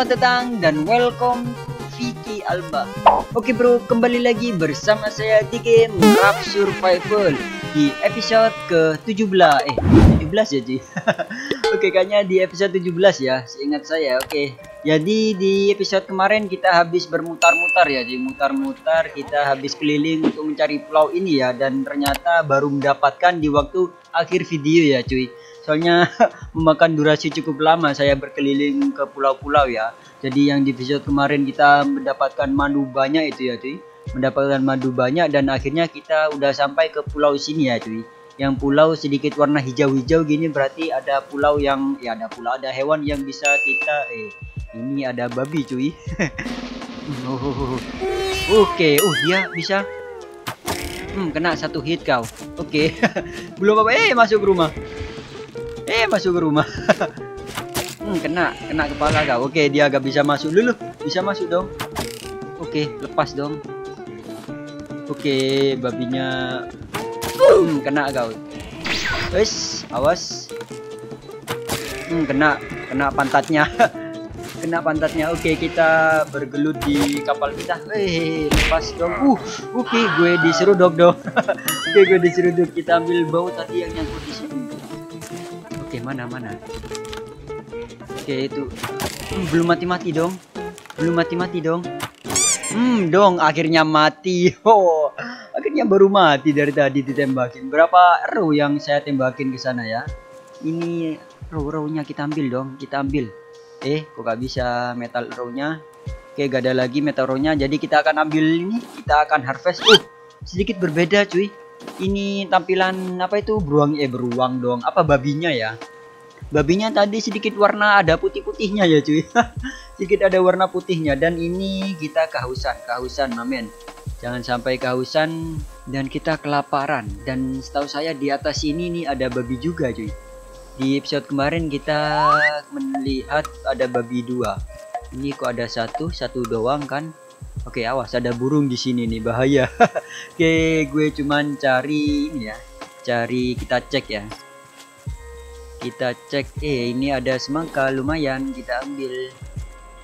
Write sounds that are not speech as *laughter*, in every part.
Selamat datang dan welcome Vicky Alba. Oke bro, kembali lagi bersama saya di game Rap Survival di episode ke-17. Eh, 17 ya, Ji. *laughs* Oke, kayaknya di episode 17 ya, seingat saya. Oke. Jadi di episode kemarin kita habis bermutar-mutar ya, Ji. Mutar-mutar, kita habis keliling untuk mencari pulau ini ya dan ternyata baru mendapatkan di waktu akhir video ya, cuy soalnya *laughs* memakan durasi cukup lama saya berkeliling ke pulau-pulau ya. Jadi yang di episode kemarin kita mendapatkan madu banyak itu ya cuy mendapatkan madu banyak dan akhirnya kita udah sampai ke pulau sini ya cuy yang pulau sedikit warna hijau-hijau gini berarti ada pulau yang ya ada pulau ada hewan yang bisa kita eh ini ada babi cuy *laughs* oh, oke okay. oh dia bisa. Hmm kena satu hit kau. Oke okay. *laughs* belum apa eh masuk rumah Eh masuk ke rumah. *laughs* hmm, kena, kena kepala kau. Oke, dia agak bisa masuk dulu. Bisa masuk dong. Oke, lepas dong. Oke, babinya hmm, kena kau. Wes, awas. Hmm, kena, kena pantatnya. *laughs* kena pantatnya. Oke, kita bergelut di kapal kita. Eh, lepas dong. Uh, oke, gue diseruduk dong. *laughs* oke, gue diseruduk. Kita ambil bau tadi yang nyangkut di sini mana mana. Oke, itu hmm, belum mati-mati dong. Belum mati-mati dong. Hmm, dong akhirnya mati. *laughs* Oh, akhirnya baru mati dari tadi ditembakin. Berapa arrow yang saya tembakin ke sana ya? Ini arrow-arrownya kita ambil dong, kita ambil. Eh, kok gak bisa metal arrow-nya? Oke, gak ada lagi metal arrow-nya. Jadi kita akan ambil ini, kita akan harvest. Uh, sedikit berbeda cuy ini tampilan apa itu beruang eh beruang dong apa babinya ya babinya tadi sedikit warna ada putih-putihnya ya cuy. *laughs* Sedikit ada warna putihnya. Dan ini kita kehausan kehausan mamen jangan sampai kehausan dan kita kelaparan. Dan setahu saya di atas ini nih ada babi juga cuy. Di episode kemarin kita melihat ada babi dua. Ini kok ada satu satu doang kan? Oke, awas ada burung di sini nih, bahaya. *laughs* Oke, gue cuman cari ini ya. Cari kita cek ya. Kita cek eh ini ada semangka lumayan kita ambil.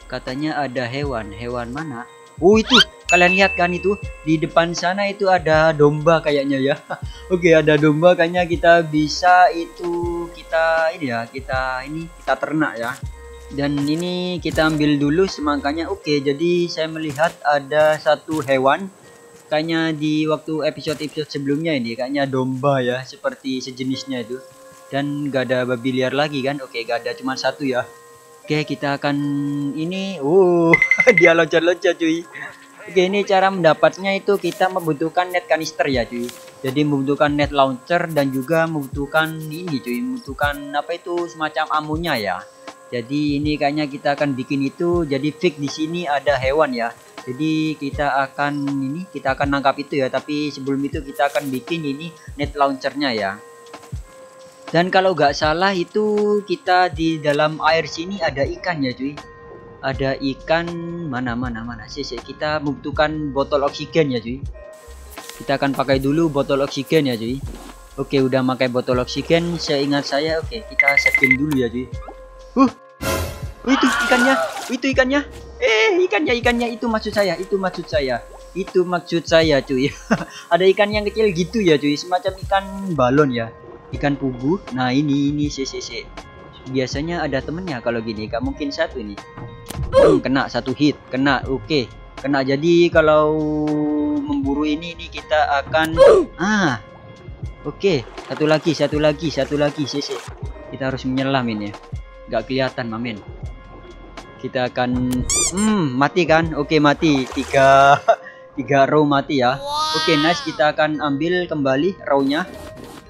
Katanya ada hewan. Hewan mana? Oh, itu. Kalian lihat kan itu di depan sana itu ada domba kayaknya ya. *laughs* Oke, ada domba kayaknya kita bisa itu kita ini ya, kita ini kita ternak ya dan ini kita ambil dulu semangkanya oke jadi saya melihat ada satu hewan kayaknya di waktu episode-episode sebelumnya ini kayaknya domba ya seperti sejenisnya itu dan gak ada babi liar lagi kan? Oke gak ada cuma satu ya. Oke kita akan ini uh *laughs* dia loncat-loncat cuy. Oke ini cara mendapatnya itu kita membutuhkan net kanister ya cuy. Jadi membutuhkan net launcher dan juga membutuhkan ini cuy. Membutuhkan apa itu semacam amunya ya. Jadi ini kayaknya kita akan bikin itu jadi fix di sini ada hewan ya. Jadi kita akan ini kita akan nangkap itu ya. Tapi sebelum itu kita akan bikin ini net launchernya ya dan kalau nggak salah itu kita di dalam air sini ada ikan ya cuy ada ikan mana mana mana sih kita membutuhkan botol oksigen ya cuy kita akan pakai dulu botol oksigen ya cuy oke udah pakai botol oksigen saya ingat saya oke kita setting dulu ya cuy Uh. Itu ikannya. Itu ikannya. Eh, ikannya, ikannya itu maksud saya. Itu maksud saya. Itu maksud saya, cuy. *laughs* Ada ikan yang kecil gitu ya, cuy. Semacam ikan balon ya. Ikan pugu. Nah, ini ini CCC. Biasanya ada temennya kalau gini. Gak mungkin satu ini. Hmm, kena satu hit. Kena. Oke. Okay. Kena. Jadi kalau memburu ini ini kita akan ah. Oke, okay. satu lagi, satu lagi, satu lagi, CC. Kita harus menyelam ini ya nggak kelihatan mamen kita akan hmm mati kan oke mati tiga *laughs* tiga row mati ya oke nice kita akan ambil kembali rownya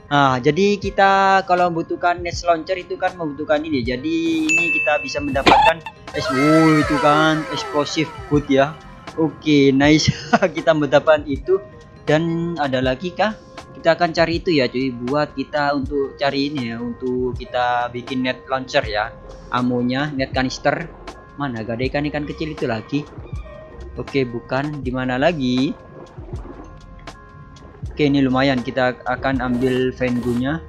nah jadi kita kalau membutuhkan nest launcher itu kan membutuhkan ini. Jadi ini kita bisa mendapatkan es oh, itu kan explosive good ya. Oke nice. *laughs* Kita mendapatkan itu. Dan ada lagi kah? Kita akan cari itu ya cuy buat kita untuk cari ini ya untuk kita bikin net launcher ya. Amonya net kanister mana gak ada ikan-ikan kecil itu lagi? Oke bukan. Di mana lagi oke ini lumayan kita akan ambil vengunya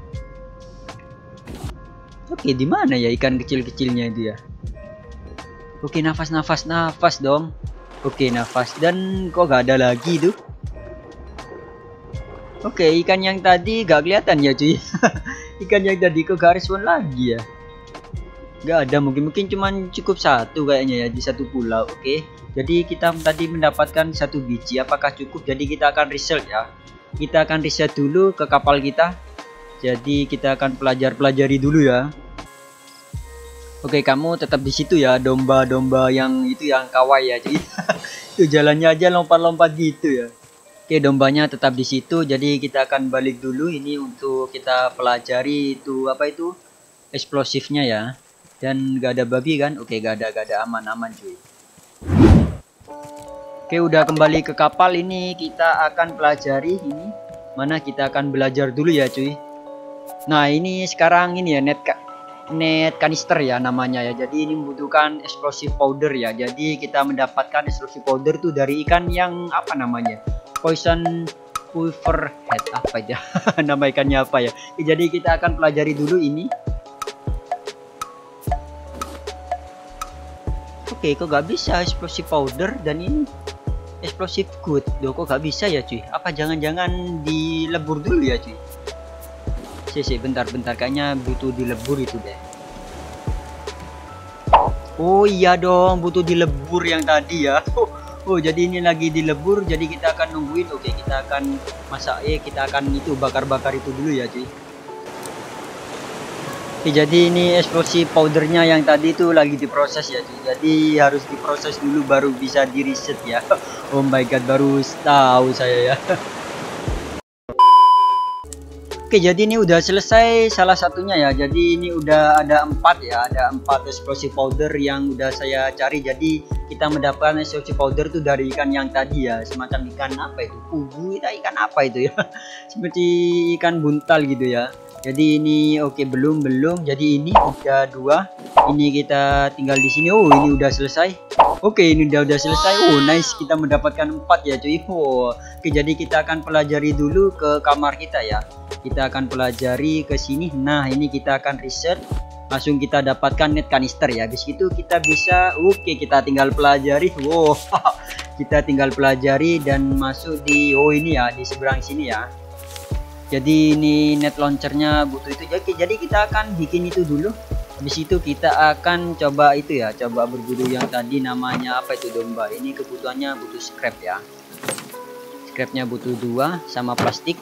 oke di mana ya ikan kecil-kecilnya itu ya Oke, nafas, nafas, nafas dong. Oke, nafas. Dan kok gak ada lagi tuh? Oke, ikan yang tadi gak kelihatan ya cuy. *laughs* ikan yang tadi kok gak respon lagi ya. Gak ada, mungkin mungkin cuman cukup satu kayaknya ya di satu pulau. Oke, jadi kita tadi mendapatkan satu biji. Apakah cukup? Jadi kita akan research ya. Kita akan riset dulu ke kapal kita. Jadi kita akan pelajar-pelajari dulu ya. Oke, kamu tetap di situ ya, domba-domba yang itu yang kawai ya, cuy. *laughs* itu jalannya aja lompat-lompat gitu ya. Oke, dombanya tetap di situ. Jadi kita akan balik dulu ini untuk kita pelajari itu apa itu eksplosifnya ya. Dan gak ada babi kan? Oke, gak ada, gak ada aman-aman cuy. Oke, udah kembali ke kapal ini kita akan pelajari ini mana kita akan belajar dulu ya cuy. Nah, ini sekarang ini ya net net kanister ya namanya ya. Jadi ini membutuhkan explosive powder ya. Jadi kita mendapatkan explosive powder tuh dari ikan yang apa namanya? Poison pulver head apa aja *laughs* nama ikannya apa ya. Jadi kita akan pelajari dulu ini. Oke, kok gak bisa explosive powder dan ini explosive good. Duh, kok gak bisa ya cuy? Apa jangan-jangan dilebur dulu ya cuy? sih bentar-bentar kayaknya butuh dilebur itu deh oh iya dong butuh dilebur yang tadi ya oh, *laughs* oh jadi ini lagi dilebur jadi kita akan nungguin oke kita akan masak eh kita akan itu bakar-bakar itu dulu ya cuy Oke, jadi ini eksplosi powdernya yang tadi itu lagi diproses ya cuy. Jadi harus diproses dulu baru bisa di reset ya. *laughs* Oh my god baru tahu saya ya. *laughs* Oke jadi ini udah selesai salah satunya ya jadi ini udah ada empat ya ada empat explosive powder yang udah saya cari jadi kita mendapatkan explosive powder tuh dari ikan yang tadi ya semacam ikan apa itu kubu itu ikan apa itu ya *laughs* seperti ikan buntal gitu ya jadi ini oke okay, belum belum. Jadi ini udah dua. Ini kita tinggal di sini. Oh ini udah selesai. Oke okay, ini udah udah selesai. Oh nice. Kita mendapatkan empat ya cuy. Oh oke okay, jadi kita akan pelajari dulu ke kamar kita ya. Kita akan pelajari ke sini. Nah ini kita akan reset langsung kita dapatkan net kanister ya. Habis itu kita bisa oke okay, kita tinggal pelajari. Wow *laughs* kita tinggal pelajari dan masuk di oh ini ya di seberang sini ya jadi ini net launchernya butuh itu. Jadi jadi kita akan bikin itu dulu. Habis itu kita akan coba itu ya coba berburu yang tadi namanya apa itu domba. Ini kebutuhannya butuh scrap ya. Scrapnya butuh dua sama plastik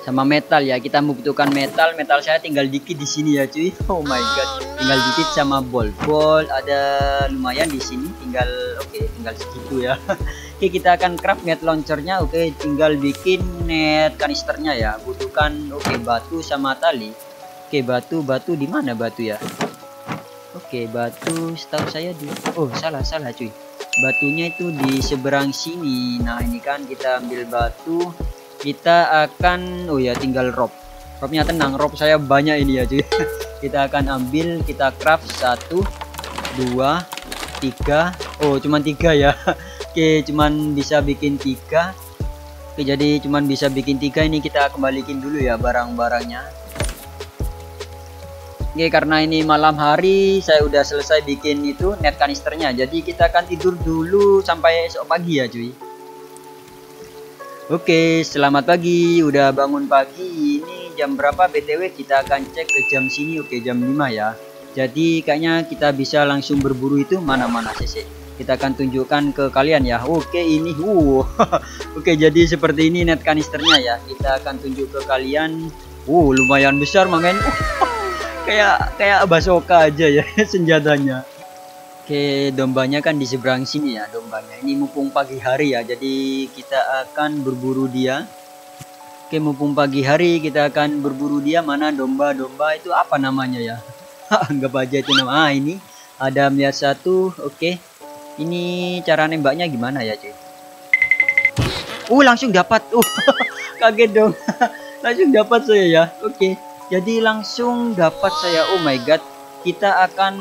sama metal ya. Kita membutuhkan metal. Metal saya tinggal dikit di sini ya cuy. *laughs* Oh my god. Tinggal dikit sama bol bol ada lumayan di sini. Tinggal oke okay, tinggal segitu ya. *laughs* Oke kita akan craft net launchernya. Oke okay, tinggal bikin net kanisternya ya. Butuhkan oke okay, batu sama tali. Oke okay, batu batu di mana batu ya? Oke okay, batu setahu saya di oh salah salah cuy. Batunya itu di seberang sini. Nah ini kan kita ambil batu. Kita akan oh ya tinggal rope. Rope-nya tenang rope saya banyak ini ya cuy. *laughs* Kita akan ambil kita craft satu dua tiga. Oh cuman tiga ya. *laughs* Oke cuman bisa bikin tiga oke jadi cuman bisa bikin tiga ini kita kembalikan dulu ya barang-barangnya Oke karena ini malam hari saya udah selesai bikin itu net kanisternya jadi kita akan tidur dulu sampai esok pagi ya cuy Oke, selamat pagi. Udah bangun pagi. Ini jam berapa BTW? Kita akan cek ke jam sini. Oke, jam 5 ya. Jadi kayaknya kita bisa langsung berburu itu mana-mana CC. Kita akan tunjukkan ke kalian ya. Oke, ini. Uh. *laughs* Oke, jadi seperti ini net kanisternya ya. Kita akan tunjuk ke kalian. Uh, lumayan besar. Uh, *laughs* kayak kayak basoka aja ya *laughs* senjatanya. Oke, dombanya kan di seberang sini ya, dombanya. Ini mumpung pagi hari ya, jadi kita akan berburu dia. Oke, mumpung pagi hari kita akan berburu dia. Mana domba-domba itu apa namanya ya? Anggap aja itu nama. Ah, ini ada melihat satu. Oke. Ini cara nembaknya gimana ya, cuy? Uh, langsung dapat. Uh, *laughs* kaget dong. *laughs* langsung dapat saya ya. Oke. Jadi langsung dapat saya. Oh my god kita akan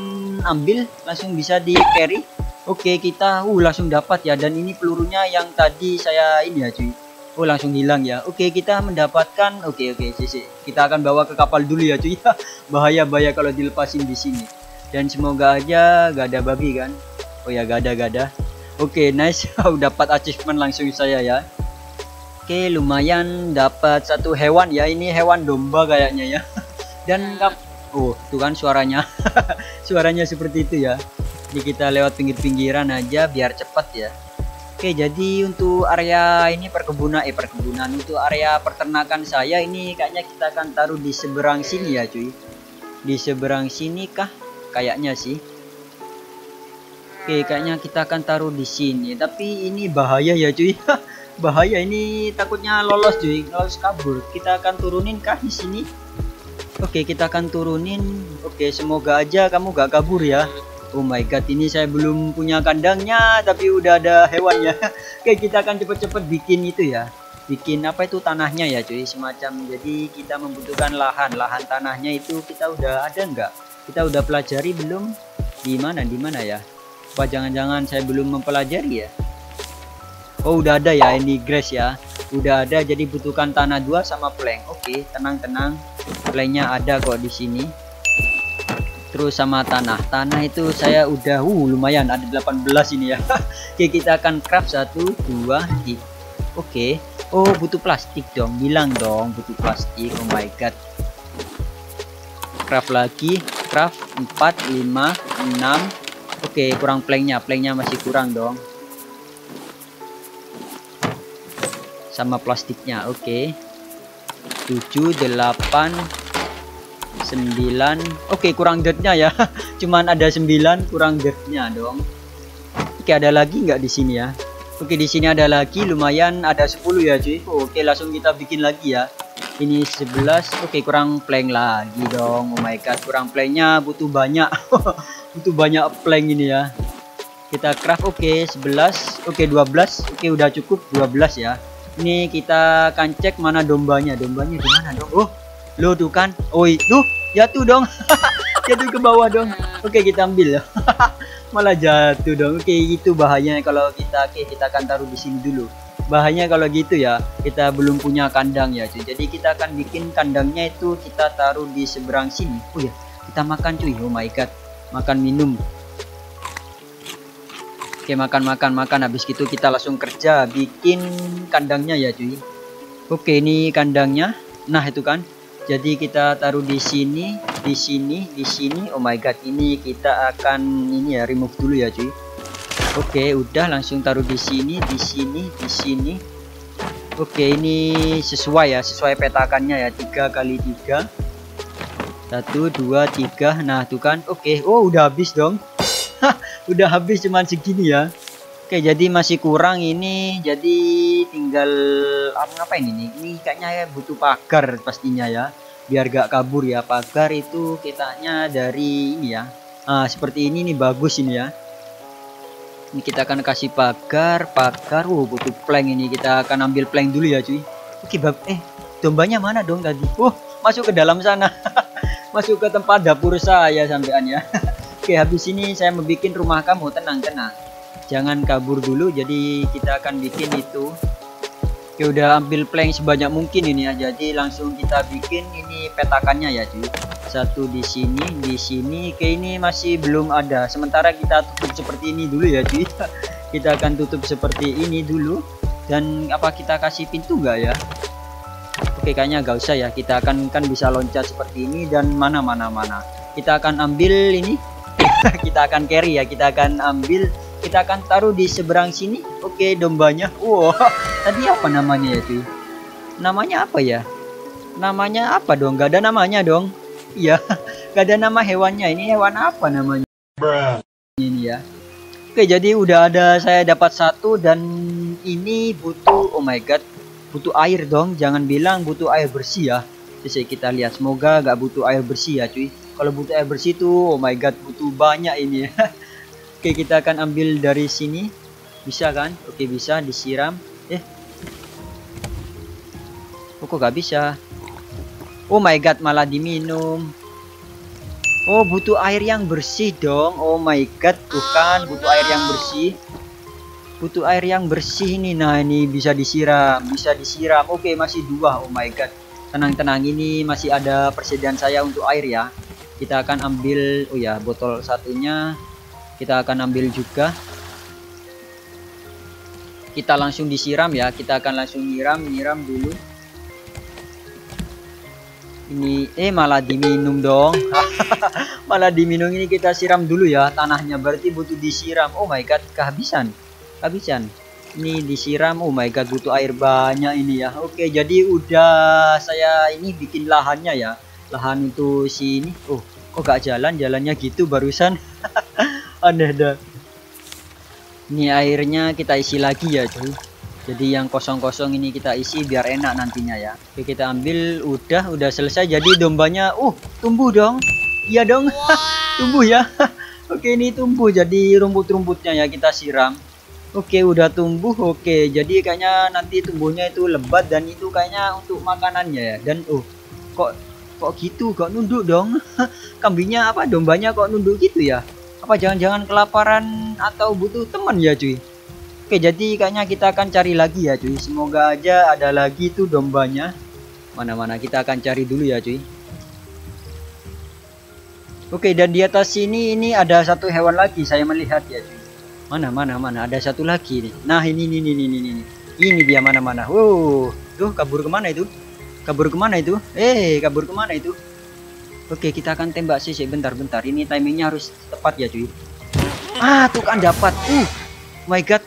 ambil langsung bisa di carry oke kita uh langsung dapat ya dan ini pelurunya yang tadi saya ini ya cuy Oh langsung hilang ya. Oke kita mendapatkan. Oke oke sih kita akan bawa ke kapal dulu ya cuy. *laughs* bahaya bahaya kalau dilepasin di sini. dan semoga aja gak ada babi kan oh ya gak ada gak ada oke okay, nice *laughs* dapat achievement langsung saya ya. Oke okay, lumayan dapat satu hewan ya. Ini hewan domba kayaknya ya. *laughs* Dan oh tuh kan suaranya. *laughs* Suaranya seperti itu ya. Ini kita lewat pinggir-pinggiran aja biar cepat ya. Oke jadi untuk area ini perkebunan eh perkebunan. Untuk area peternakan saya ini kayaknya kita akan taruh di seberang sini ya cuy. Di seberang sini kah? Kayaknya sih Oke kayaknya kita akan taruh di sini tapi ini bahaya ya cuy *laughs* bahaya ini takutnya lolos cuy lolos kabur kita akan turunin kah di sini Oke kita akan turunin Oke semoga aja kamu gak kabur ya Oh my god, ini saya belum punya kandangnya, tapi udah ada hewannya. *laughs* Oke, kita akan cepet-cepet bikin itu ya. Bikin apa itu tanahnya ya cuy, semacam jadi kita membutuhkan lahan. Lahan tanahnya itu kita udah ada nggak? Kita udah pelajari belum? Di mana? Di mana ya? Apa jangan-jangan saya belum mempelajari ya? Oh, udah ada ya ini grass ya. Udah ada jadi butuhkan tanah dua sama plank. Oke, tenang-tenang. Planknya ada kok di sini. Terus sama tanah. Tanah itu saya udah uh lumayan ada 18 ini ya. *laughs* Oke kita akan craft satu dua tiga. Oke. Oh butuh plastik dong. Bilang dong butuh plastik. Oh my god. Craft lagi. Craft 4 5 6 oke kurang planknya planknya masih kurang dong. Sama plastiknya oke. 7 8 9 Oke kurang dirtnya ya. *laughs* Cuman ada 9 kurang dirtnya dong. Oke ada lagi nggak di sini ya? Oke di sini ada lagi. Lumayan ada 10 ya cuy. Oke langsung kita bikin lagi ya. Ini 11 Oke kurang plank lagi dong. Oh my god kurang planknya butuh banyak *laughs* Butuh banyak plank ini ya Kita craft oke 11 Oke 12 Oke udah cukup 12 ya Ini kita akan cek mana dombanya Dombanya di mana dong Oh Lo tuh kan. Oi, tuh jatuh dong. *laughs* jatuh ke bawah dong. Oke, kita ambil. *laughs* Malah jatuh dong. Oke, itu bahayanya kalau kita oke kita akan taruh di sini dulu. Bahayanya kalau gitu ya, kita belum punya kandang ya, cuy. Jadi kita akan bikin kandangnya itu kita taruh di seberang sini. Oh ya, kita makan cuy. Oh my god. Makan minum. Oke makan makan makan. Habis gitu kita langsung kerja bikin kandangnya ya cuy. Oke ini kandangnya. Nah itu kan. Jadi kita taruh di sini di sini di sini. Oh my god ini kita akan ini ya remove dulu ya cuy. Oke udah langsung taruh di sini di sini di sini. Oke ini sesuai ya sesuai petakannya ya tiga kali tiga satu dua tiga. Nah tuh kan oke. Oh udah habis dong. Udah habis cuman segini ya. Oke jadi masih kurang ini. Jadi tinggal apa ngapain ini? Ini kayaknya ya butuh pagar pastinya ya. Biar gak kabur ya. Pagar itu kitanya dari ini ya. Ah seperti ini nih bagus ini ya. Ini kita akan kasih pagar pagar. Wow butuh plank ini. Kita akan ambil plank dulu ya cuy. Oke bab eh dombanya mana dong tadi? Oh masuk ke dalam sana *laughs* masuk ke tempat dapur saya sampean ya. *laughs* Oke habis ini saya membuat rumah kamu tenang tenang jangan kabur dulu jadi kita akan bikin itu. Oke udah ambil plank sebanyak mungkin ini ya. Jadi langsung kita bikin ini petakannya ya cuy satu di sini di sini. Kayak ini masih belum ada. Sementara kita tutup seperti ini dulu ya cuy *laughs* kita akan tutup seperti ini dulu. Dan apa kita kasih pintu enggak ya Oke kayaknya gak usah ya kita akan kan bisa loncat seperti ini dan mana mana mana. Kita akan ambil ini. *laughs* Kita akan carry ya kita akan ambil. Kita akan taruh di seberang sini. Oke dombanya. Wow *laughs* tadi apa namanya ya cuy namanya apa ya? Namanya apa dong? Gak ada namanya dong. Iya *laughs* gak ada nama hewannya. Ini hewan apa namanya? Ini ya. Oke jadi udah ada saya dapat satu dan ini butuh oh my god butuh air dong. Jangan bilang butuh air bersih ya. Bisa kita lihat semoga gak butuh air bersih ya cuy. Kalau butuh air bersih tuh oh my god butuh banyak ini. Ya *laughs* Oke kita akan ambil dari sini. Bisa kan? Oke bisa disiram. Eh. Oh, kok gak bisa? Oh my god malah diminum. Oh butuh air yang bersih dong. Oh my god tuh kan butuh air yang bersih Butuh air yang bersih ini Nah ini bisa disiram Bisa disiram. Oke masih dua Oh my god. Tenang-tenang ini masih ada persediaan saya untuk air ya. Kita akan ambil oh ya botol satunya. Kita akan ambil juga. Kita langsung disiram ya kita akan langsung nyiram nyiram dulu. Ini eh malah diminum dong. *laughs* Malah diminum ini kita siram dulu ya tanahnya. Berarti butuh disiram. Oh my god kehabisan kehabisan. Ini disiram oh my god butuh air banyak ini ya. Oke jadi udah saya ini bikin lahannya ya. Lahan untuk sini oh kok gak jalan? Jalannya gitu barusan. *laughs* Aneh dah. Ini airnya kita isi lagi ya cuy. Jadi yang kosong-kosong ini kita isi biar enak nantinya ya. Oke kita ambil. Udah udah selesai. Jadi dombanya uh tumbuh dong. Iya dong. *laughs* Tumbuh ya. *laughs* Oke ini tumbuh. Jadi rumput-rumputnya ya kita siram oke udah tumbuh oke. Jadi kayaknya nanti tumbuhnya itu lebat dan itu kayaknya untuk makanannya ya. Dan uh kok kok gitu? Kok nunduk dong? *laughs* Kambingnya apa? Dombanya kok nunduk gitu ya? Apa jangan-jangan kelaparan atau butuh teman ya cuy? Oke jadi kayaknya kita akan cari lagi ya cuy. Semoga aja ada lagi tuh dombanya. Mana-mana kita akan cari dulu ya cuy. Oke dan di atas sini ini ada satu hewan lagi saya melihat ya cuy Mana mana mana ada satu lagi nih Nah ini ini ini ini ini Ini dia mana-mana Wow Tuh kabur ke mana itu Kabur ke mana itu Eh kabur ke mana itu Oke, kita akan tembak sih, bentar-bentar. Ini timingnya harus tepat ya, cuy. Ah, tuh kan dapat. Uh, my god,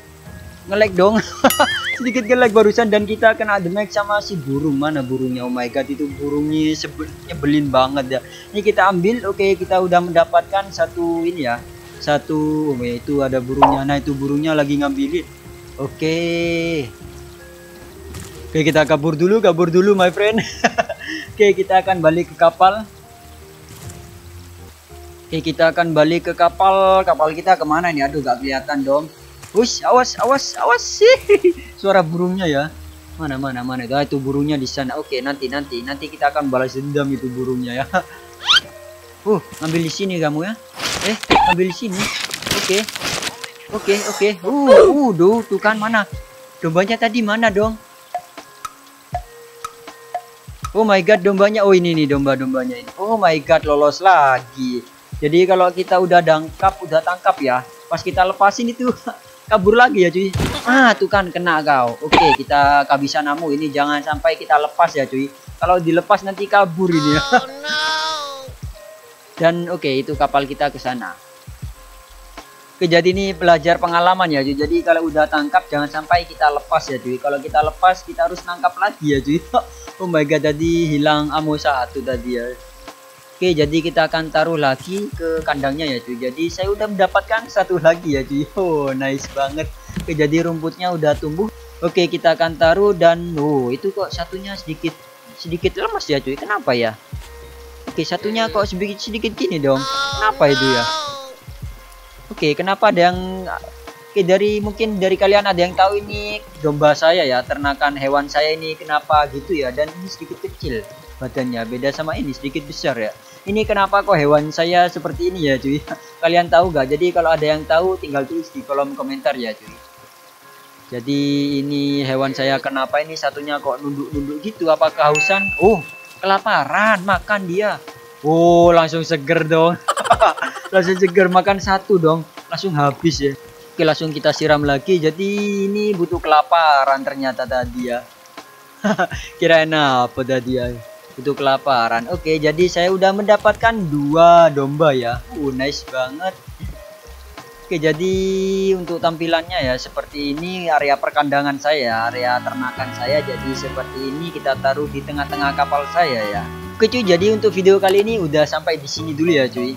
ngelag dong. *laughs* Sedikit ngelag barusan dan kita kena damage sama si burung. Mana burungnya? Oh my god, itu burungnya sebenarnya belin banget ya. Ini kita ambil. Oke, kita udah mendapatkan satu ini ya. Satu, oh itu ada burungnya. Nah, itu burungnya lagi ngambilin. Oke. Oke, kita kabur dulu, kabur dulu, my friend. *laughs* Oke, kita akan balik ke kapal. Oke kita akan balik ke kapal Kapal kita ke mana nih Aduh gak kelihatan dong Wush awas awas awas sih *laughs* Suara burungnya ya Mana mana mana itu, ah, itu burungnya di sana Oke nanti nanti nanti kita akan balas dendam itu burungnya ya *laughs* Uh ngambil di sini kamu ya Eh ambil sini. Oke. Oke oke. Uh uh duh tuh kan mana? Dombanya tadi mana dong? Oh my god dombanya. Oh ini nih domba-dombanya ini. Oh my god lolos lagi. Jadi kalau kita udah tangkap, udah tangkap ya, pas kita lepasin itu *laughs* kabur lagi ya cuy. Ah tuh kan kena kau. Oke kita kehabisan ammo ini jangan sampai kita lepas ya cuy. Kalau dilepas nanti kabur ini ya. Oh, Dan oke itu kapal kita ke sana. Oke jadi ini belajar pengalaman ya cuy. Jadi kalau udah tangkap jangan sampai kita lepas ya cuy. Kalau kita lepas kita harus nangkap lagi ya cuy. *laughs* oh my god tadi hilang ammo satu tadi ya. Oke jadi kita akan taruh lagi ke kandangnya ya cuy Jadi saya udah mendapatkan satu lagi ya cuy *laughs* Oh nice banget Oke jadi rumputnya udah tumbuh Oke kita akan taruh dan Oh itu kok satunya sedikit sedikit lemas ya cuy Kenapa ya Oke satunya kok sedikit sedikit gini dong. Kenapa itu ya? Oke kenapa ada yang Oke dari mungkin dari kalian ada yang tahu ini domba saya ya ternakan hewan saya ini kenapa gitu ya? Dan ini sedikit kecil badannya beda sama ini sedikit besar ya. Ini kenapa kok hewan saya seperti ini ya cuy? *laughs* Kalian tahu gak jadi kalau ada yang tahu tinggal tulis di kolom komentar ya cuy. Jadi ini hewan saya kenapa ini satunya kok nunduk-nunduk gitu? Apa kehausan oh kelaparan makan dia. Oh langsung seger dong. *laughs* Langsung seger makan satu dong. Langsung habis ya. Oke langsung kita siram lagi. Jadi ini butuh kelaparan ternyata tadi ya. *laughs* Kirain apa tadi ya? Itu kelaparan. Oke jadi saya udah mendapatkan dua domba ya. Uh nice banget oke jadi untuk tampilannya ya seperti ini area perkandangan saya area ternakan saya jadi seperti ini kita taruh di tengah-tengah kapal saya ya oke cuy jadi untuk video kali ini udah sampai di sini dulu ya cuy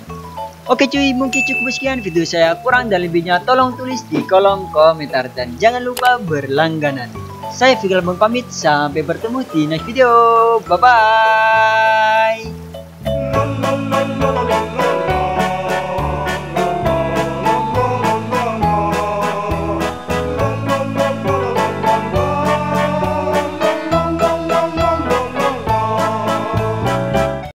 Oke cuy, mungkin cukup sekian video saya kurang dan lebihnya tolong tulis di kolom komentar dan jangan lupa berlangganan. Saya Fikal pamit, sampai bertemu di next video. Bye-bye.